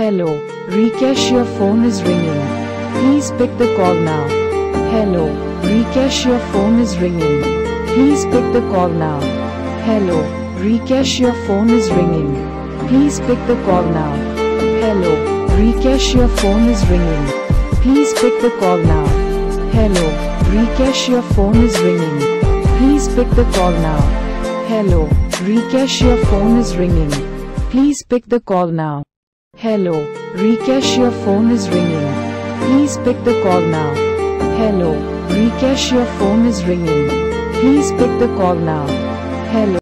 Hello, Rikesh your phone is ringing. Please pick the call now. Hello, Rikesh your phone is ringing. Please pick the call now. Hello, Rikesh your phone is ringing. Please pick the call now. Hello, Rikesh your phone is ringing. Please pick the call now. Hello, Rikesh your phone is ringing. Please pick the call now. Hello, Rikesh your phone is ringing. Please pick the call now. Hello, Rikesh your phone is ringing. Please pick the call now. Hello, Rikesh your phone is ringing. Please pick the call now. Hello.